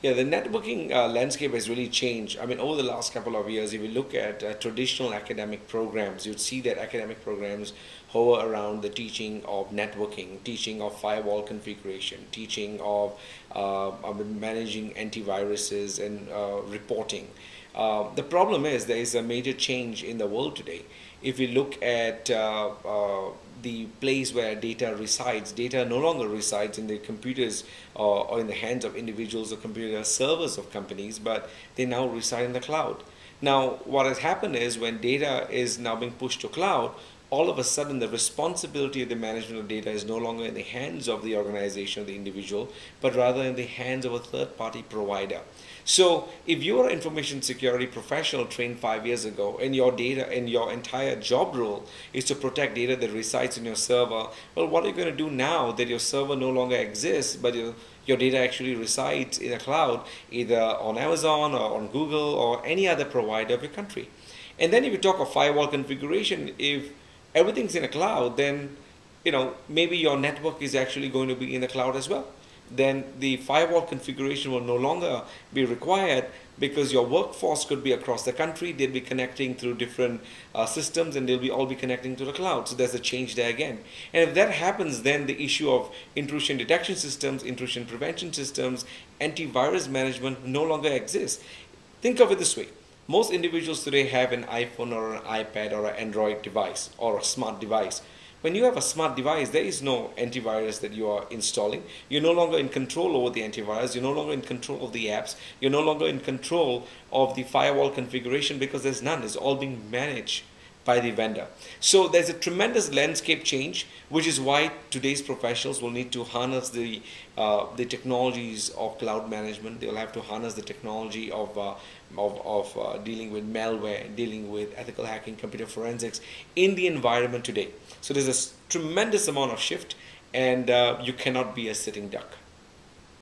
Yeah, the networking uh, landscape has really changed. I mean, over the last couple of years, if you look at uh, traditional academic programs, you'd see that academic programs hover around the teaching of networking, teaching of firewall configuration, teaching of uh, managing antiviruses and uh, reporting. Uh, the problem is there is a major change in the world today. If you look at uh, the place where data resides. Data no longer resides in the computers or, or in the hands of individuals or computer servers of companies, but they now reside in the cloud. Now, what has happened is when data is now being pushed to cloud, all of a sudden the responsibility of the management of data is no longer in the hands of the organization or the individual, but rather in the hands of a third party provider. So if you're an information security professional trained five years ago and your data and your entire job role is to protect data that resides in your server, well, what are you going to do now that your server no longer exists, but your, your data actually resides in a cloud, either on Amazon or on Google or any other provider of your country? And then if you talk of firewall configuration, if everything's in a cloud, then you know maybe your network is actually going to be in the cloud as well then the firewall configuration will no longer be required because your workforce could be across the country. They'll be connecting through different uh, systems and they'll be all be connecting to the cloud. So there's a change there again. And if that happens, then the issue of intrusion detection systems, intrusion prevention systems, antivirus management no longer exists. Think of it this way. Most individuals today have an iPhone or an iPad or an Android device or a smart device. When you have a smart device, there is no antivirus that you are installing. You're no longer in control over the antivirus. You're no longer in control of the apps. You're no longer in control of the firewall configuration because there's none. It's all being managed by the vendor. So there's a tremendous landscape change, which is why today's professionals will need to harness the uh, the technologies of cloud management. They'll have to harness the technology of uh, of, of uh, dealing with malware, dealing with ethical hacking, computer forensics in the environment today. So there's a tremendous amount of shift and uh, you cannot be a sitting duck.